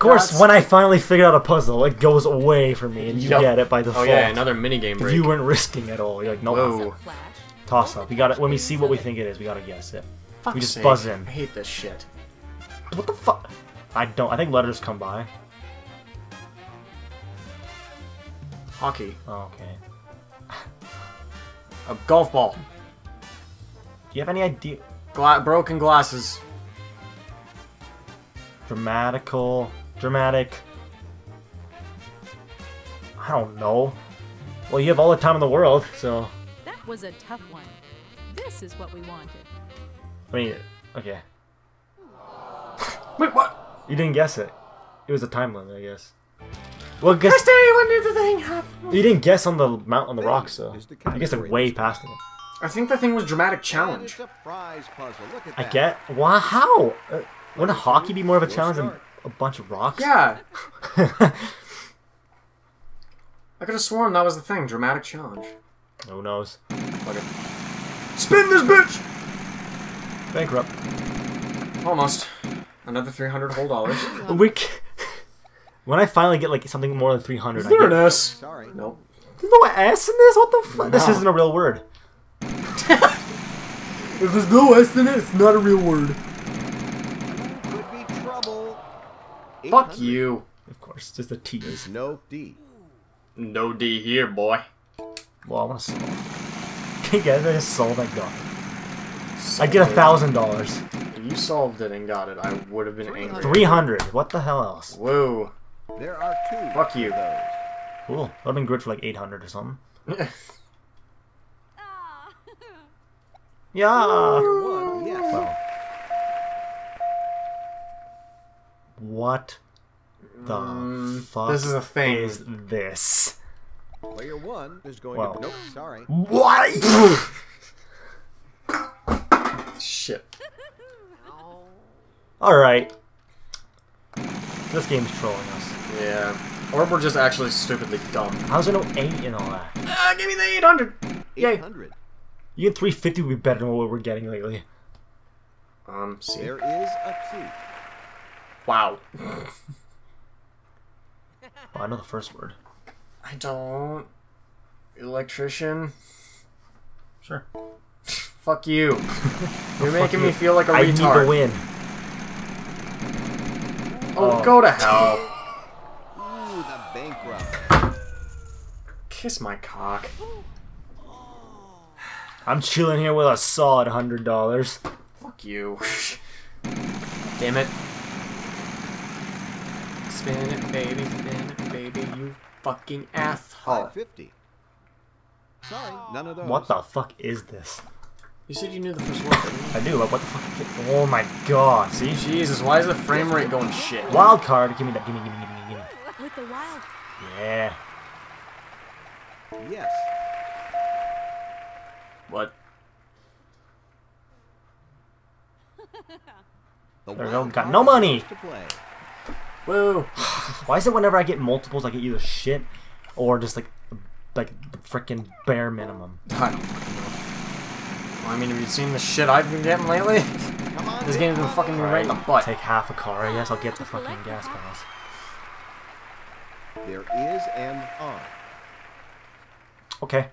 course, That's- when I finally figure out a puzzle, it goes away from me, and you Yup. get it by Oh default. yeah, another minigame break. you weren't risking at all. You're like, no, Whoa. Flash. toss up. We got to When we see what we think it is, we gotta guess it. Fuck's we just sake. buzz in. I hate this shit. What the fuck? I don't. I think letters come by. Hockey. Oh, okay. A golf ball. Do you have any idea? Gla- broken glasses. Dramatical, dramatic. I don't know. Well, you have all the time in the world, so That was a tough one. This is what we wanted. I mean, okay. Wait, what? You didn't guess it. It was a time limit, I guess. Well, guess Christy, when did the thing happen? you didn't guess on the mount on the rocks, though. Is the I guess it category way past it. I think the thing was dramatic challenge. It's a prize puzzle. Look at I that. get. Wow, how? Uh, wouldn't hockey be more of a challenge than start. A bunch of rocks? Yeah. I could have sworn that was the thing. Dramatic challenge. Who knows? Fuck it. Spin this bitch! Bankrupt. Almost. Another 300 whole dollars. We. c- When I finally get like something more than three hundred, Is I there an. S? Sorry. Nope. There's no S in this. What the fuck? This isn't a real word. if there's no S in it, it's not a real word. Could be trouble. Fuck you. Of course, just a T There's No D. No D here, boy. Well, I want to solve. Can you get it? I just solved. I got it. I get a thousand dollars. If you solved it and got it, I would have been angry. Three hundred. What the hell else? Whoa. There are two. Fuck you. of those. Cool. That'd have been good for like eight hundred or something. Yeah. What the Mm, fuck this is a thing. is this? Player one is going Well. to. Nope. Sorry. What? Shit. Alright. This game's trolling us. Yeah. Or we're just actually stupidly dumb. How's there no 8 in all that? Ah, give me the 800! Yay. 800. You get 350 would be better than what we're getting lately. Um, see. There is a T. Wow. Oh, I know the first word. I don't. Electrician. Sure. Fuck you. You're making me you. feel like a I need to win. Oh, Oh. go to hell. Ooh, the bankrupt. Kiss my cock. I'm chilling here with a solid hundred dollars. Fuck you. Damn it. Spin it, baby, spin it, baby, you fucking asshole. 550. Sorry, none of those. What the fuck is this? You said you knew the first word, I do, but what the fuck? is it? Oh my god, see? Jesus, why is the frame rate going shit? Wild card, give me that, give me, give me, give me, give me. With the wild. Yeah. Yes. What? The There we go, wild got no money. to play. Woo! Why is it whenever I get multiples, I get either shit or just like, like the freaking bare minimum? I don't fucking know. I mean, have you seen the shit I've been getting lately? Come on. This game's been fucking me right in the butt. Take half a car, I guess I'll get the fucking gas pass. There is an R. Okay.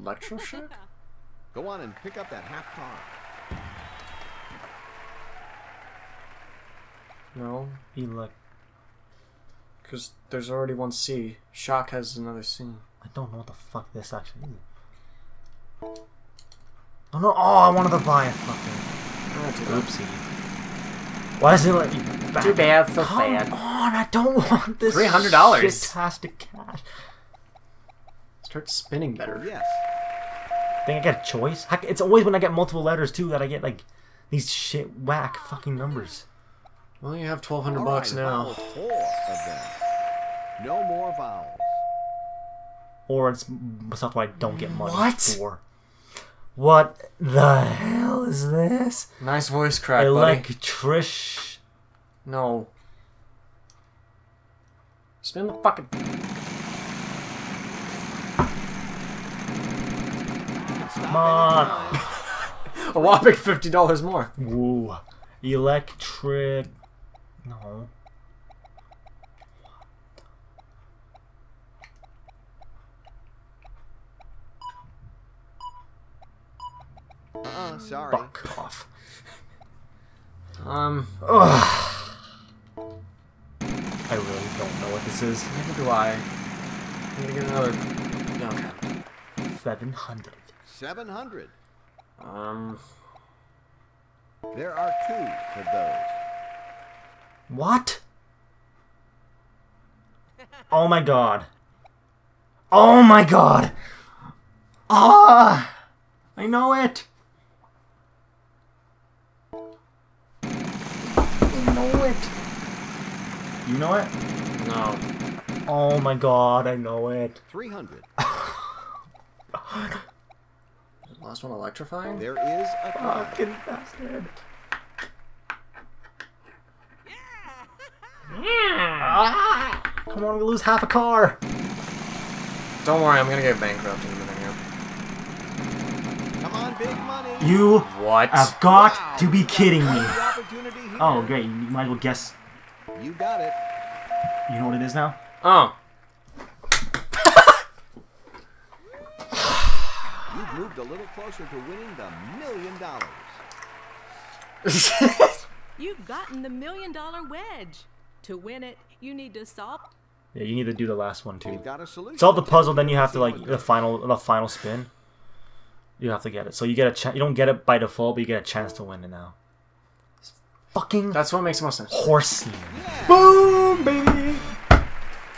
Electroshock? Go on and pick up that half car. No, Elec. because there's already one C. Shock has another C. I don't know what the fuck this actually is. Oh no! Oh, I wanted to buy a fucking Oh, oopsie. Why does it let you back? Too bad, so Come sad. on! I don't want this. $300. Fantastic cash. Start spinning better. Yes. Think I get a choice? It's always when I get multiple letters too that I get like these shit whack fucking numbers. Well, you have 1200 All bucks right, now. vowel Four of them. No more vowels. Or it's stuff I don't get money What? for. What the hell is this? Nice voice crack, buddy. Electric. No. Spin the fucking. Come on. A whopping $50 more. Woo. Electric. No. Oh, sorry. Fuck off. um. Ugh. I really don't know what this is. Neither do I. I'm gonna get another. No. Seven hundred. Seven hundred. Um. There are two for those. What? Oh my god. Oh my god. Ah! I know it. I know it. You know it? no. Oh my god, I know it. 300. Last one electrifying? There is a. Fucking bastard. Ah! Come on, we lose half a car. Don't worry, I'm gonna get bankrupt in a minute here. Come on, big money. You What? I've got to be kidding me. The opportunity here. Oh, great. You might as well guess. You got it. You know what it is now? Oh. You've moved a little closer to winning the million dollars. You've gotten the million dollar wedge. To win it, you need to solve. Yeah, you need to do the last one too. Got a. Solve the puzzle, then you have to like the final the final spin. You have to get it. So you get a chance. You don't get it by default, but you get a chance to win it now. It's fucking That's what makes the most sense. horse. Yeah. Boom, baby.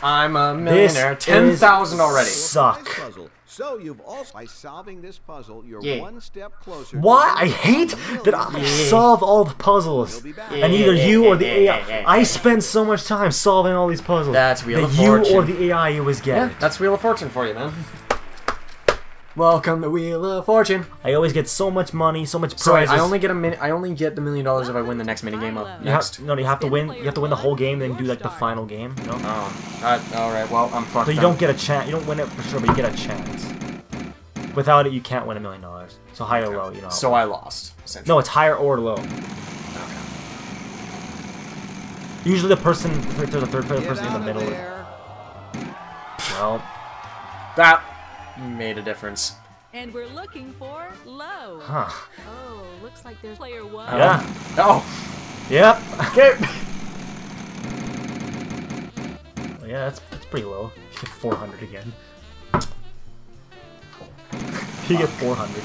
I'm a This millionaire. 10,000 already. Suck. Nice. So you've also by solving this puzzle, you're Yeah. one step closer. to Why? I hate that I million solve all the puzzles. You'll be back. And either you or the AI. I spend so much time solving all these puzzles. That's Wheel that of you or the AI always get Yeah, that's Wheel of Fortune for you, man. Welcome to Wheel of Fortune. I always get so much money, so much So wait, prizes. I only get a min- I only get the million dollars if I win the next mini game up You have, next. no, you have to win. You have to win the whole game, then do like the final game. You know? Oh, uh, all right. Well, I'm fucked. But you then. don't get a chance. You don't win it for sure, but you get a chance. Without it, you can't win a million dollars. So high or low, you know. So I lost. No, it's higher or low. Usually, the person, if there's a third player, the person in the middle. Well, that made a difference. And we're looking for low. huh? Oh, looks like there's player one. Yeah. Um, oh, Yep. okay. Well, yeah, that's that's pretty low. You get 400 again. you get 400.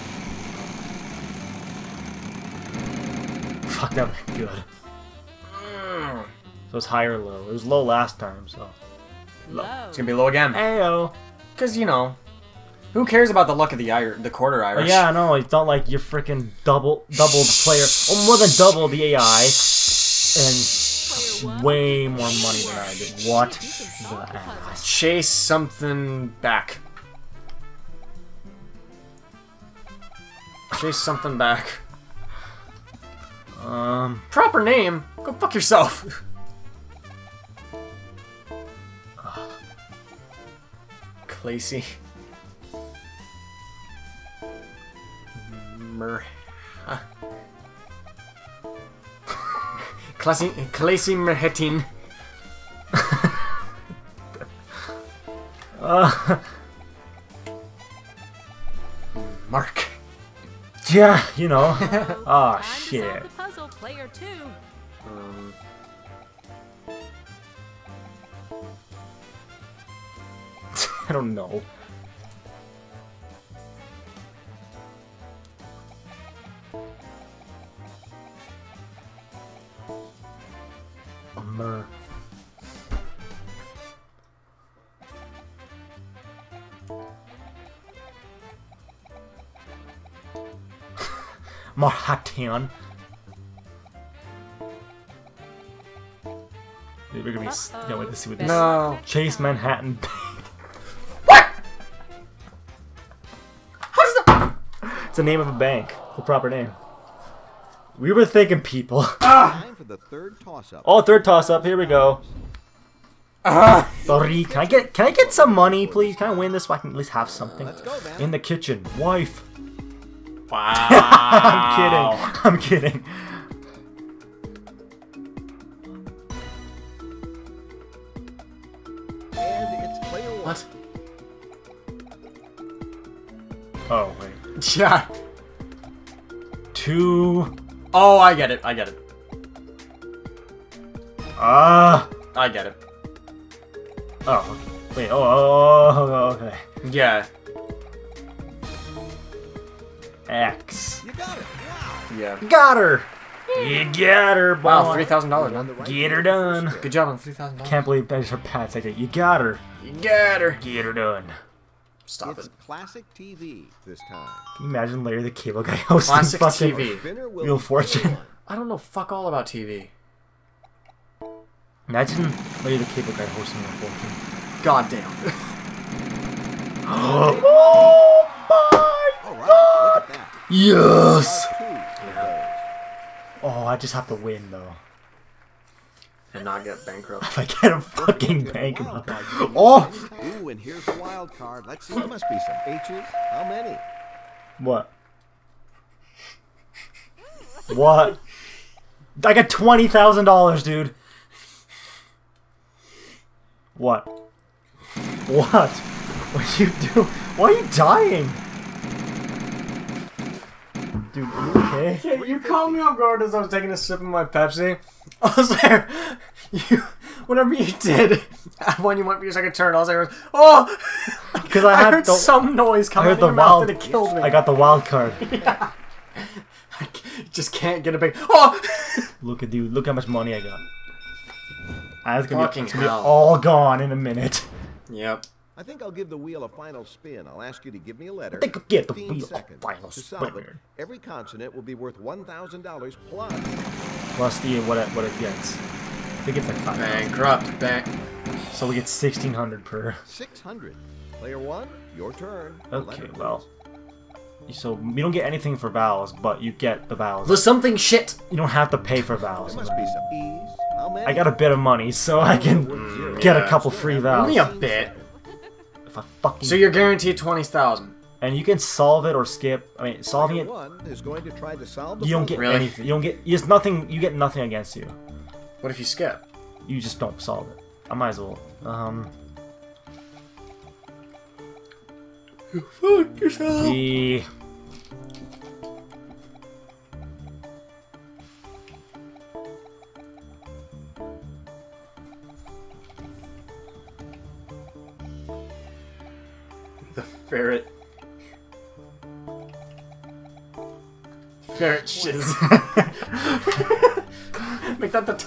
Fuck, that was good. Mm. So it's higher or low. It was low last time, so. Low. It's gonna be low again. Ayo. Cause you know, who cares about the luck of the Ir- the quarter Irish? yeah, no, it's not like you're freaking double, double the player, or more than double the AI, and way more money than I did. What the ass? Chase something back. Chase something back. Um, Proper name. Go fuck yourself. Clacy. Mer. Classy, Clacy Merhetin. uh, Mark. yeah, you know. Oh Time to solve shit. the puzzle, player two. Um, I don't know. Marhatian. We're gonna be. s- Can't wait to see what this. no. Chase Manhattan. What? How does that? It's the name of a bank. The proper name. We were thinking people. Time for the third toss-up. Oh, third toss up. Here we go. Ah. Sorry. Can I get can I get some money, please? Can I win this so I can at least have something? Let's go, man. In the kitchen. Wife. Wow. I'm kidding. I'm kidding. And it's player one. What? Oh wait. Yeah. two. Oh, I get it. I get it. Ah. I get it. Oh. Okay. Wait. Oh, oh, oh, oh. Okay. Yeah. X. You got it. Wow. Yeah. Got her. You got her, boy. Wow, three thousand dollars, man. Get her done. Good job on three thousand dollars. Can't believe that's her pats like that. You got her. You got her. Get her done. Stop It's it. classic TV this time. Can you imagine Larry the Cable Guy hosting Classic fucking TV. Wheel of Fortune? I don't know fuck all about TV. Imagine Larry the Cable Guy hosting Wheel of Fortune. God damn. oh my All right, look at that. Yes! Two of those. Oh, I just have to win though. and not get bankrupt. If I get a fucking bank. Wild card you can Oh! Ooh, and here's the wild card. Let's see. There must be some H's. How many? What? What? I got twenty thousand dollars, dude. What? What? What you do? Why are you dying? Dude, are you okay? you caught me off guard as I was taking a sip of my Pepsi. I was there. You, whatever you did, when you went for your second turn, I was like, Oh! Because I had heard the- some noise I coming heard out the of your mouth wild. and it killed me. I got the wild card. I just can't get a big. Oh! Look at dude. Look how much money I got. It's gonna, be, Fucking it's gonna be all gone in a minute. yep. I think I'll give the wheel a final spin. I'll ask you to give me a letter. think I'll give the 15 wheel a seconds. final to solve it. spin. Every consonant will be worth one thousand dollars plus. Plus the what it, what it gets. I think it's like five. Bankrupt. Bank. So we get sixteen hundred per. Six hundred. Player one, your turn. Okay, Letter, well. So we don't get anything for vowels, but you get the vowels. The something shit. You don't have to pay for vowels. There must be some E's. I got a bit of money, so I can Mm, get a couple free vowels. Only a bit. If I fucking So you're guaranteed 20,000. and you can solve it or skip. I mean, solving Player it, going to try to solve you don't get. Really? anything. You don't get. There's nothing. You get nothing against you. What if you skip? You just don't solve it. I might as well. Um. Fuck yourself. The The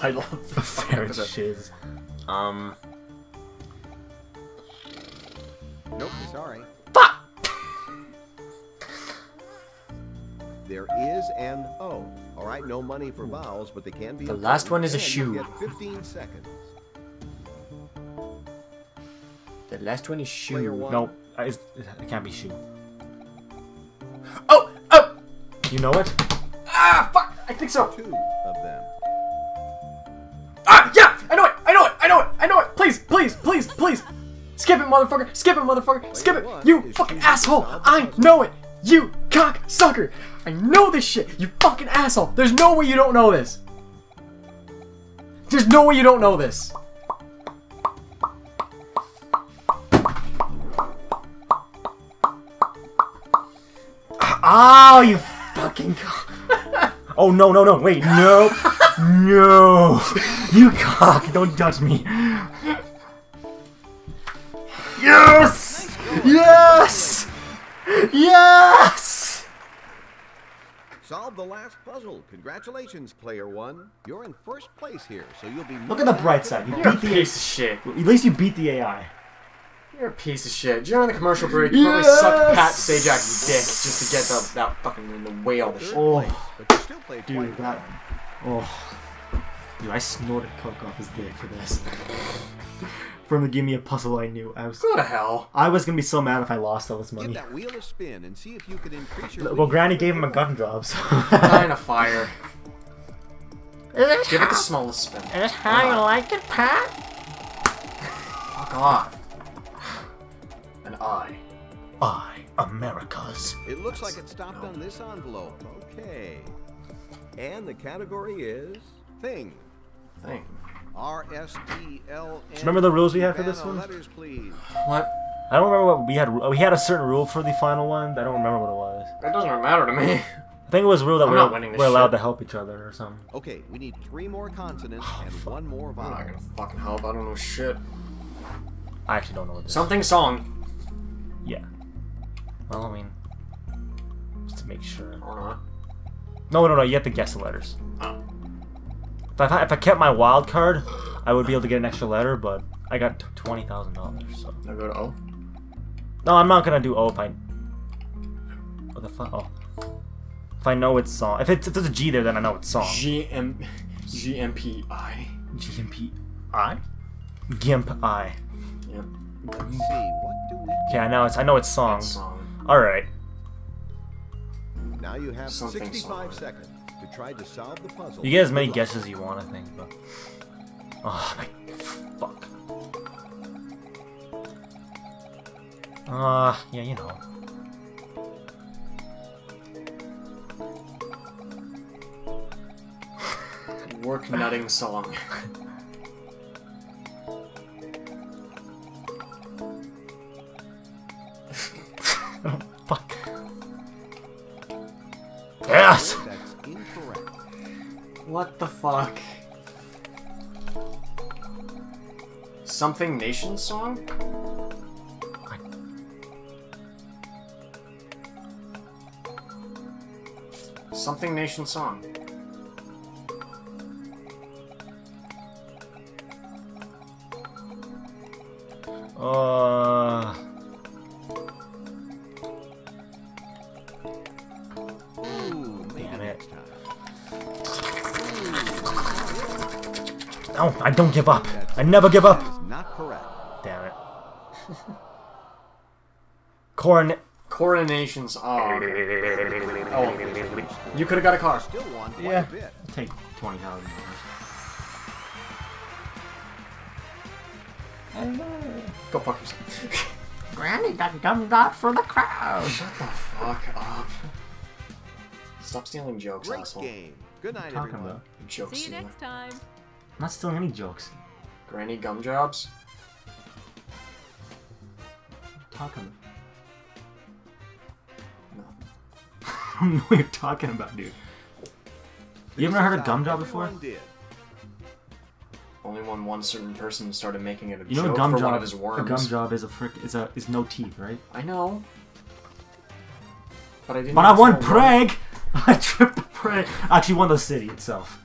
Make that the title of the fucking ferret shiz. Um. Nope, sorry. Fuck! There is an O. All right, no money for vowels, but they can be. The last one is a shoe. Get 15 seconds. The last one is Player shoe. one. Nope. I- It can't be shoe. Oh! Oh! You know it? Ah! Fuck! I think so. Two motherfucker! Skip it, motherfucker! Skip it! You fucking asshole! to solve the I know it! You cock sucker! I know this shit! You fucking asshole! There's no way you don't know this! There's no way you don't know this! Oh, you fucking. oh no no no! Wait no no! You cock! Don't touch me! Yes! Yes! Yes! Solve the last puzzle. Congratulations, player one. You're in first place here, so you'll be. Look at the bright side. You You're a beat the piece of shit. At least you beat the AI. You're a piece of shit. During the commercial break, you probably sucked Pat Yes! Sajak's dick just to get the, that fucking in the way all the shit. Oh, But you still played dude, that. Oh, dude, I snorted coke off his dick for this. For him to give me a puzzle I knew. I was. Go to hell. I was gonna be so mad if I lost all this Give money. that wheel a spin and see if you can increase your. Well. Granny gave him a gun job, so. Kind of fire. Give it the smallest spin. Is how you like it, Pat? Fuck off. An eye. I, America's. It looks like it stopped on this envelope. Okay. And the category is thing. Thing. R S T L N. Remember the rules we had for this one? Letters, please. What? I don't remember what we had. We had a certain rule for the final one. I don't remember what it was. That doesn't matter to me. I think it was rule that I'm we're, not winning this we're allowed shit. to help each other or something. Okay, we need three more consonants Oh, and one more vowel. I'm vowel. not gonna fucking help. I don't know shit. I actually don't know what this. Something song. Yeah. Well, I mean, just to make sure. Or not. No, no, no. You have to guess the letters. Oh. If I, if I kept my wild card, I would be able to get an extra letter, but I got twenty thousand dollars. So Now go to O. no, I'm not gonna do O if I. What the fuck? Oh. If I know it's song. If, it's, if there's a G there, then I know it's song. G M G M P I. GMP I. Gimp I. Yep. Let's see, what do we Okay, I know it's I know it's song. Song. All right. Now you have Something 65 song. seconds to try to solve the puzzle. You get as many guesses as you want, I think. But oh my fuck. Uh, yeah, you know. Work nutting song. Oh, fuck. Yes. Incorrect. What the fuck? Something Nation song? Something Nation song. Uh. No, I don't give up. I never give up. Not correct. Damn it. Corn. Coronations. are. oh. You could have got a car. Still won quite Yeah. a bit. Take twenty thousand Go fuck yourself. Granny got gummed out for the crowd. Shut the fuck up. Stop stealing jokes, Great asshole. game. Good night, Talking everyone. about. Joke See you stealer. next time. I'm not stealing any jokes. Granny gum jobs? Talking. No. I don't know what you're talking about, dude. You ever heard of This is gum job before? Did. Only when one certain person started making it a You know, a joke gum for job. one of his A worms. gum job is a frick. Is a is no teeth, right? I know. But I didn't. But I won it's. Prague. I tripped Prague. Actually, won the city itself.